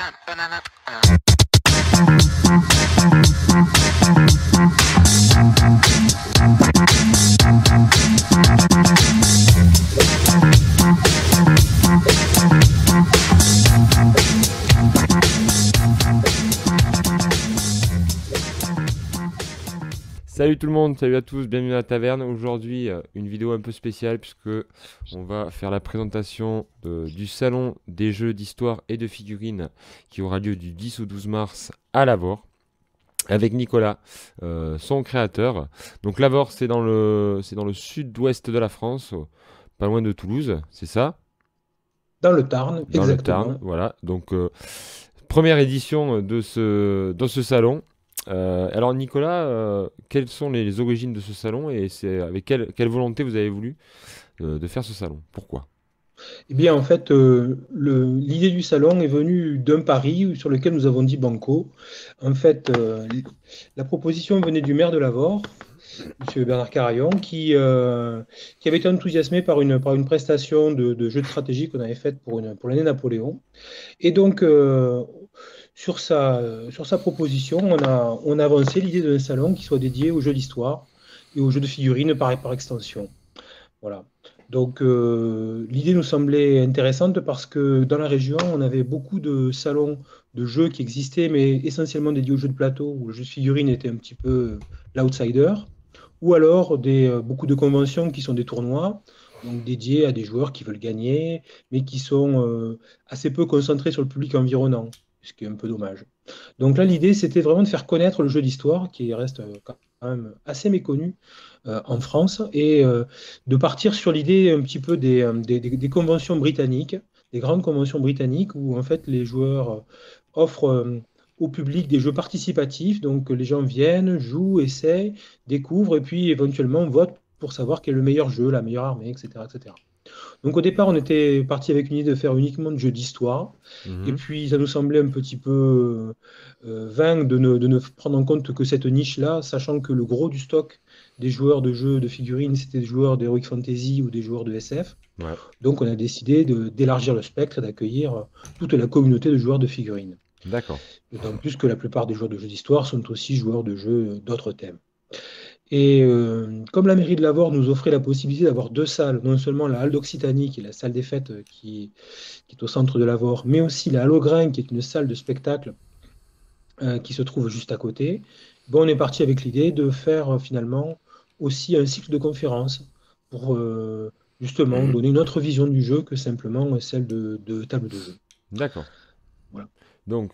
dun, dun, dun, Salut tout le monde, salut à tous, bienvenue à la taverne. Aujourd'hui, euh, une vidéo un peu spéciale puisque on va faire la présentation du salon des jeux d'histoire et de figurines qui aura lieu du 10 au 12 mars à Lavore avec Nicolas, euh, son créateur. Donc Lavore, c'est dans le c'est dans le sud-ouest de la France, pas loin de Toulouse, c'est ça? Dans le Tarn, Dans le Tarn, voilà. Donc euh, première édition de ce dans ce salon euh, alors Nicolas, euh, quelles sont les, origines de ce salon et c'est avec quelle, volonté vous avez voulu euh, de faire ce salon? Pourquoi? Eh bien en fait, l'idée du salon est venue d'un pari sur lequel nous avons dit banco. En fait, la proposition venait du maire de Lavore, M. Bernard Carayon, qui, qui avait été enthousiasmé par une, par une prestation de, de jeu de stratégie qu'on avait faite pour, pour l'année Napoléon. Et donc, sur sa, proposition, on a, avancé l'idée d'un salon qui soit dédié aux jeux d'histoire et aux jeux de figurines par, extension. Voilà. Donc euh, l'idée nous semblait intéressante parce que dans la région, on avait beaucoup de salons de jeux qui existaient, mais essentiellement dédiés aux jeux de plateau, où le jeu de figurines était un petit peu l'outsider, ou alors euh, beaucoup de conventions qui sont des tournois, donc dédiés à des joueurs qui veulent gagner, mais qui sont euh, assez peu concentrés sur le public environnant ce qui est un peu dommage. Donc là, l'idée, c'était vraiment de faire connaître le jeu d'histoire, qui reste euh, quand même assez méconnu euh, en France, et euh, de partir sur l'idée un petit peu des, conventions britanniques, des grandes conventions britanniques, où en fait les joueurs offrent au public des jeux participatifs, donc les gens viennent, jouent, essaient, découvrent, et puis éventuellement votent pour savoir quel est le meilleur jeu, la meilleure armée, etc. etc. Donc au départ, on était parti avec une idée de faire uniquement du jeu d'histoire. Mhm. Et puis ça nous semblait un petit peu euh, vain de ne, prendre en compte que cette niche-là, sachant que le gros du stock des joueurs de jeux de figurines, c'était des joueurs d'Heroic Fantasy ou des joueurs de SF. Donc on a décidé d'élargir le spectre et d'accueillir toute la communauté de joueurs de figurines. D'accord. D'autant plus que la plupart des joueurs de jeux d'histoire sont aussi joueurs de jeux d'autres thèmes. Et euh, comme la mairie de Lavore nous offrait la possibilité d'avoir deux salles, non seulement la halle d'Occitanie, qui est la salle des fêtes euh, qui, est au centre de Lavore, mais aussi la halle Grain, qui est une salle de spectacle euh, qui se trouve juste à côté, bon, on est parti avec l'idée de faire finalement aussi un cycle de conférences pour justement donner une autre vision du jeu que simplement celle de, table de jeu. D'accord. Voilà. Donc,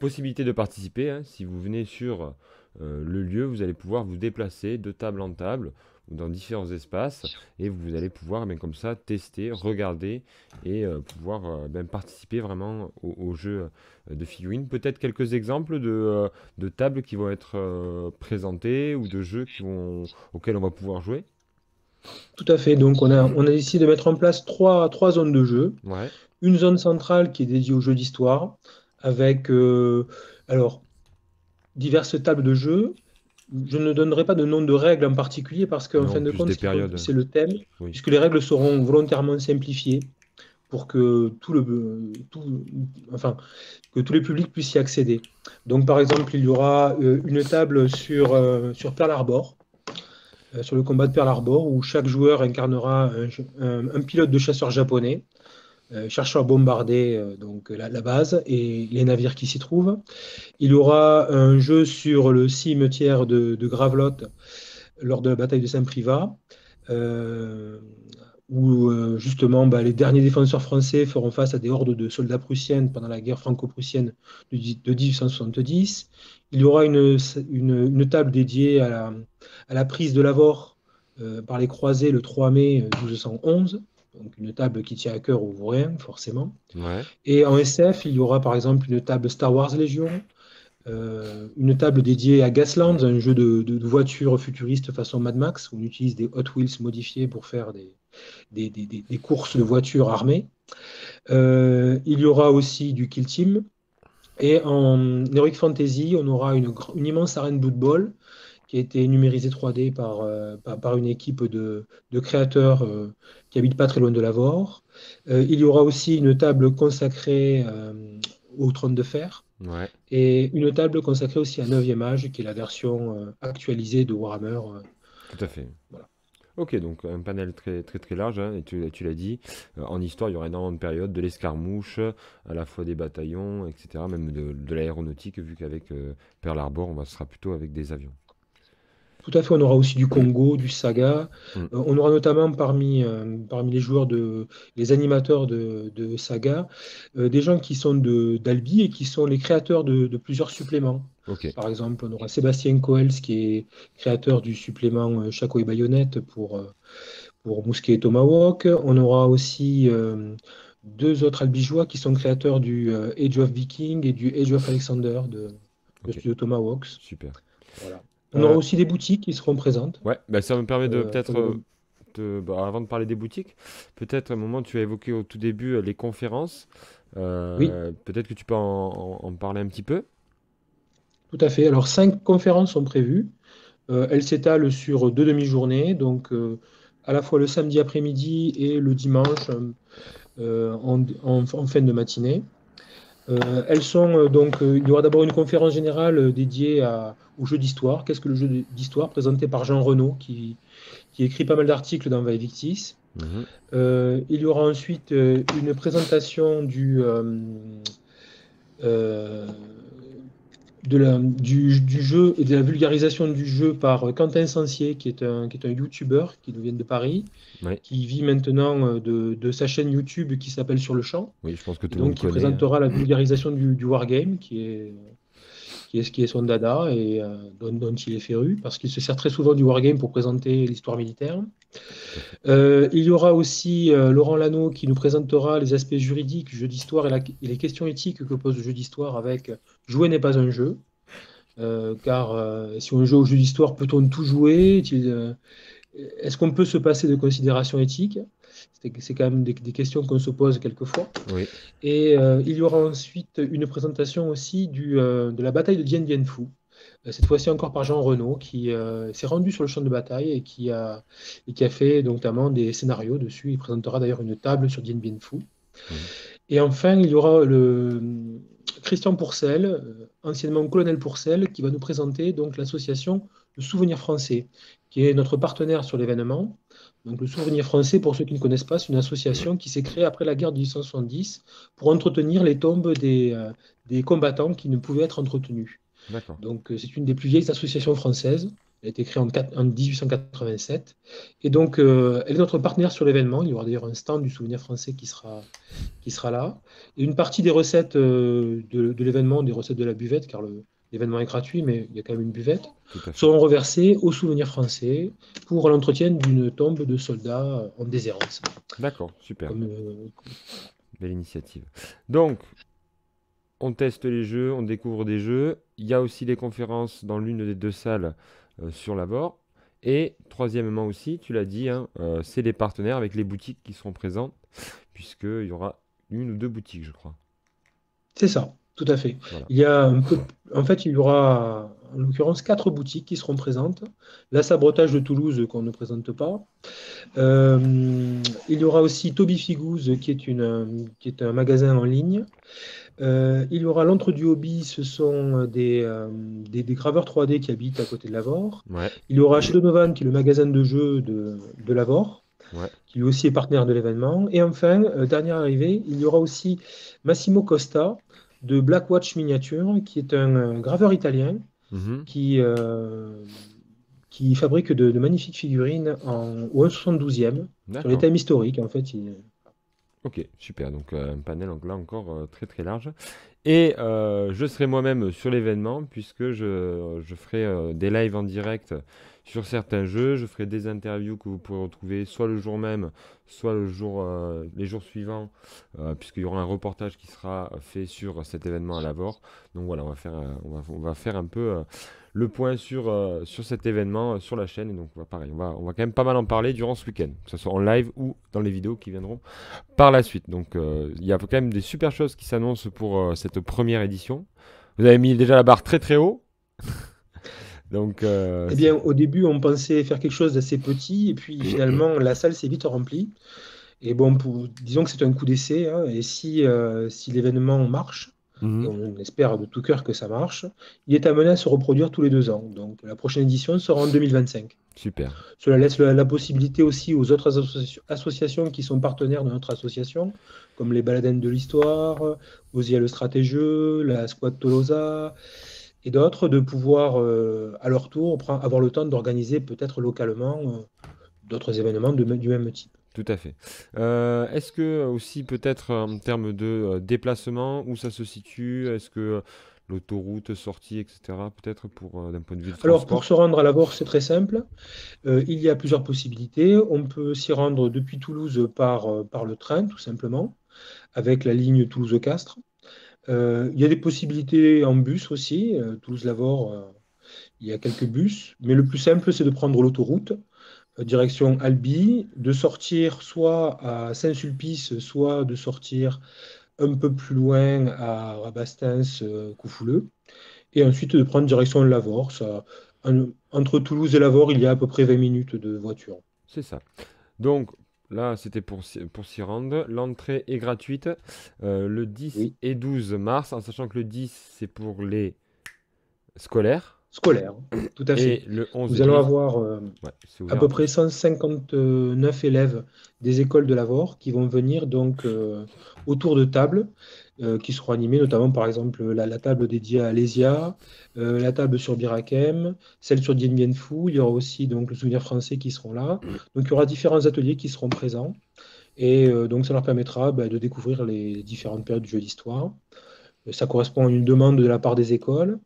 possibilité de participer, hein, si vous venez sur le lieu, vous allez pouvoir vous déplacer de table en table ou dans différents espaces et vous allez pouvoir ben, comme ça tester, regarder et euh, pouvoir euh, ben, participer vraiment au, jeu de figurines. Peut-être quelques exemples de, de, tables qui vont être présentées ou de jeux qui vont, auxquels on va pouvoir jouer? Tout à fait. Donc, on a, on a décidé de mettre en place trois, trois zones de jeu. Une zone centrale qui est dédiée aux jeux d'histoire, avec alors diverses tables de jeu. Je ne donnerai pas de nom de règles en particulier parce qu'en fin de compte, c'est le thème, puisque les règles seront volontairement simplifiées pour que tout le, enfin, que tous les publics puissent y accéder. Donc, par exemple, il y aura euh, une table sur, euh, sur Pearl Harbor, euh, sur le combat de Pearl Harbor, où chaque joueur incarnera un pilote de chasseurs japonais euh, chercheur à bombarder euh, donc, la, base et les navires qui s'y trouvent. Il y aura un jeu sur le cimetière de, Gravelotte lors de la bataille de Saint-Privat, euh, où justement bah, les derniers défenseurs français feront face à des hordes de soldats prussiens pendant la guerre franco-prussienne de, 1870. Il y aura une, une, table dédiée à la, prise de Lavore par les croisés le 3 mai 1211 donc une table qui tient à cœur aux vauriens, forcément. Et en SF, il y aura par exemple une table Star Wars Légion, euh, une table dédiée à Gasland, un jeu de, voitures futuristes façon Mad Max, où on utilise des Hot Wheels modifiés pour faire des, des, courses de voitures armées. Euh, il y aura aussi du Kill Team. Et en Heroic Fantasy, on aura une, une immense arène Blood qui a été numérisé 3D euh, par, par, une équipe de, de créateurs euh, qui habitent pas très loin de Lavore. Euh, il y aura aussi une table consacrée au trône de fer. Et une table consacrée aussi à 9e âge, qui est la version actualisée de Warhammer. Tout à fait. Voilà. Ok, donc un panel très très très large, hein, et tu, tu l'as dit. en histoire, il y aura énormément de périodes, de l'escarmouche, à la fois des bataillons, etc., même de, l'aéronautique, vu qu'avec Pearl Harbor, on va, sera plutôt avec des avions. Tout à fait, on aura aussi du Congo, du Saga. Mm. Euh, on aura notamment parmi, euh, parmi les joueurs, de, les animateurs de, Saga, euh, des gens qui sont d'Albi et qui sont les créateurs de, plusieurs suppléments. Par exemple, on aura Sébastien Coels qui est créateur du supplément Chaco et Bayonnette pour, pour Mousquet et Tomahawk. On aura aussi deux autres albigeois qui sont créateurs du Age of Viking et du Age of Alexander de, de Tomahawks. Super. Voilà. On aura euh, aussi des boutiques qui seront présentes. Ouais, bah, ça me permet de euh, peut-être, euh, bah, avant de parler des boutiques, peut-être un moment tu as évoqué au tout début les conférences. oui. Peut-être que tu peux en, parler un petit peu? Tout à fait. Alors cinq conférences sont prévues. elles s'étalent sur deux demi-journées, donc à la fois le samedi après-midi et le dimanche en, fin de matinée. Elles sont donc, il y aura d'abord une conférence générale dédiée à, au jeu d'histoire. Qu'est-ce que le jeu d'histoire? Présenté par Jean Renaud, qui, qui écrit pas mal d'articles dans Vaevictis. Euh, il y aura ensuite euh, une présentation du, euh, de la, du, jeu et de la vulgarisation du jeu par Quentin Sancier, qui est un, qui est un YouTuber qui nous vient de Paris, qui vit maintenant de, de, sa chaîne YouTube qui s'appelle Sur le Champ. Oui, je pense que tout donc, qui présentera la vulgarisation du, du Wargame, qui est qui est, qui est son dada et euh, dont, il est féru, parce qu'il se sert très souvent du wargame pour présenter l'histoire militaire. Euh, il y aura aussi euh, Laurent Lano qui nous présentera les aspects juridiques du jeu d'histoire et, les questions éthiques que pose le jeu d'histoire avec Jouer n'est pas un jeu. car si on joue au jeu d'histoire, peut-on tout jouer? Est-ce qu'on peut se passer de considérations éthiques? C'est quand même des, questions qu'on se pose quelquefois. Et euh, il y aura ensuite une présentation aussi du, euh, de la bataille de Dien Bien Phu. Euh, cette fois-ci encore par Jean Renaud, qui s'est rendu sur le champ de bataille et qui a, et qui a fait notamment des scénarios dessus. Il présentera d'ailleurs une table sur Dien Bien Phu. Et enfin, il y aura le Christian Pourcel, anciennement colonel Pourcel, qui va nous présenter donc l'association Le Souvenir Français, qui est notre partenaire sur l'événement donc, le Souvenir français, pour ceux qui ne connaissent pas, c'est une association qui s'est créée après la guerre de 1870 pour entretenir les tombes des, euh, des combattants qui ne pouvaient être entretenus. Donc, euh, c'est une des plus vieilles associations françaises. Elle a été créée en, en 1887. Et donc, euh, elle est notre partenaire sur l'événement. Il y aura d'ailleurs un stand du Souvenir français qui sera, qui sera là. Et une partie des recettes de, de l'événement, des recettes de la buvette, car le, l'événement est gratuit, mais il y a quand même une buvette, seront reversés au souvenir français pour l'entretien d'une tombe de soldats en déshérence. D'accord, super. Euh, Belle initiative. Donc, on teste les jeux, on découvre des jeux. Il y a aussi des conférences dans l'une des deux salles euh, sur la VOR. Et troisièmement aussi, tu l'as dit, hein, euh, c'est les partenaires avec les boutiques qui seront présentes, puisqu'il y aura une ou deux boutiques, je crois. C'est ça. Tout à fait. Il y a un peu, en fait, il y aura en l'occurrence quatre boutiques qui seront présentes. La Sabrotage de Toulouse qu'on ne présente pas. Euh, il y aura aussi Toby Figouze qui est, une, qui est un magasin en ligne. Euh, il y aura l'Entre du Hobby, ce sont des, euh, des, graveurs 3D qui habitent à côté de Lavore. Il y aura chez Donovan qui est le magasin de jeux de, de Lavore. qui lui aussi est partenaire de l'événement. Et enfin, dernière arrivée, il y aura aussi Massimo Costa, de Blackwatch Miniature, qui est un, graveur italien mhm. qui, euh, qui fabrique de, magnifiques figurines en, au 1,72e, sur les thèmes historiques. En fait, Ok, super. Donc euh, un panel là encore euh, très très large. Et je serai moi-même sur l'événement puisque je, je ferai des lives en direct sur certains jeux. Je ferai des interviews que vous pourrez retrouver soit le jour même, soit euh, les jours suivants, euh, puisqu'il y aura un reportage qui sera fait sur cet événement à Lavore. Donc voilà, on va faire, faire un peu euh, le point sur, cet événement sur la chaîne. Et donc pareil, on va, on va quand même pas mal en parler durant ce week-end, que ce soit en live ou dans les vidéos qui viendront par la suite. Donc il y a quand même des super choses qui s'annoncent pour cette première édition. Vous avez mis déjà la barre très très haut. Donc, euh, eh bien, au début, on pensait faire quelque chose d'assez petit, et puis finalement, la salle s'est vite remplie. Et bon, disons que c'est un coup d'essai, hein, et si, euh, si l'événement marche, Mhm. on espère de tout cœur que ça marche. Il est amené à se reproduire tous les deux ans. Donc la prochaine édition sera en 2025. Super. Cela laisse la, possibilité aussi aux autres associations qui sont partenaires de notre association, comme les Baladines de l'Histoire, Osia le Stratégeux, la Squad Tolosa et d'autres, de pouvoir euh, à leur tour avoir le temps d'organiser peut-être localement euh, d'autres événements du même type. Tout à fait. Euh, est-ce que aussi peut-être en termes de déplacement, où ça se situe? Est-ce que l'autoroute, sortie, etc. Peut-être pour d'un point de vue de Alors pour se rendre à la c'est très simple. il y a plusieurs possibilités. On peut s'y rendre depuis Toulouse par, par le train, tout simplement, avec la ligne Toulouse-Castres. Il y a des possibilités en bus aussi. Toulouse-Lavore, il y a quelques bus. Mais le plus simple, c'est de prendre l'autoroute direction Albi, de sortir soit à Saint-Sulpice, soit de sortir un peu plus loin à Rabastens, euh, Coufouleux, et ensuite de prendre direction Lavore. Ça, entre Toulouse et Lavore, il y a à peu près 20 minutes de voiture. C'est ça. Donc là, c'était pour, pour s'y rendre. L'entrée est gratuite euh, le 10 et 12 mars, en sachant que le 10, c'est pour les scolaires. Scolaire, tout à fait. le Nous allons avoir euh, à peu près 159 élèves des écoles de Lavore qui vont venir donc euh, autour de tables euh, qui seront animées, notamment par exemple la, table dédiée à Alésia, la table sur Birakem, celle sur Dien Bien Phu. Il y aura aussi donc le souvenir français qui seront là. Donc il y aura différents ateliers qui seront présents et donc ça leur permettra bah, de découvrir les différentes périodes du jeu d'histoire. Ça correspond à une demande de la part des écoles.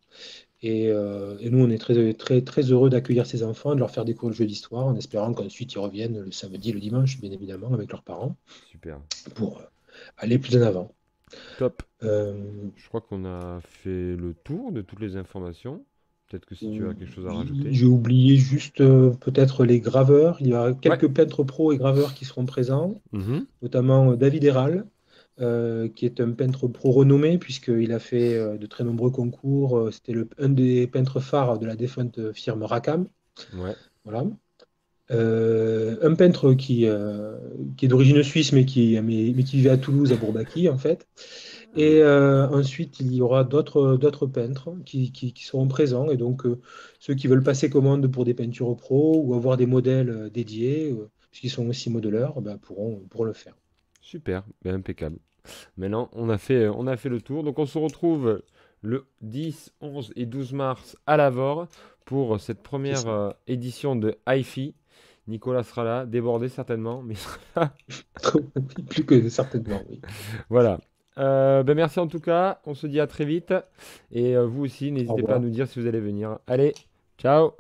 Euh, et, nous, on est très, très, très heureux d'accueillir ces enfants, de leur faire découvrir le jeu d'histoire, en espérant qu'ensuite ils reviennent le samedi, le dimanche, bien évidemment, avec leurs parents. Super. Pour euh, aller plus en avant. Top. Euh, Je crois qu'on a fait le tour de toutes les informations. Peut-être que si tu as quelque chose à rajouter. J'ai oublié juste peut-être les graveurs. Il y a quelques peintres pros et graveurs qui seront présents, mhm. notamment David Héral, euh, qui est un peintre pro renommé, puisqu'il a fait euh, de très nombreux concours. Euh, c'était un des peintres phares de la défunte firme Rakam. Voilà. Un peintre qui, qui est d'origine suisse, mais qui, mais, qui vivait à Toulouse, à Bourbaki, en fait. Et ensuite, il y aura d'autres peintres qui, qui, seront présents. Et donc, ceux qui veulent passer commande pour des peintures pro ou avoir des modèles dédiés, puisqu'ils sont aussi modeleurs, ben, pourront, pourront le faire. Super, ben, impeccable. Maintenant, on a, fait, on a fait le tour. Donc, on se retrouve le 10, 11 et 12 mars à Lavore pour cette première euh, édition de HiFi. Nicolas sera là, débordé certainement, mais plus que certainement, oui. Voilà. Euh, ben merci en tout cas. On se dit à très vite. Et euh, vous aussi, n'hésitez pas à nous dire si vous allez venir. Allez, ciao.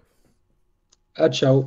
Ah, ciao.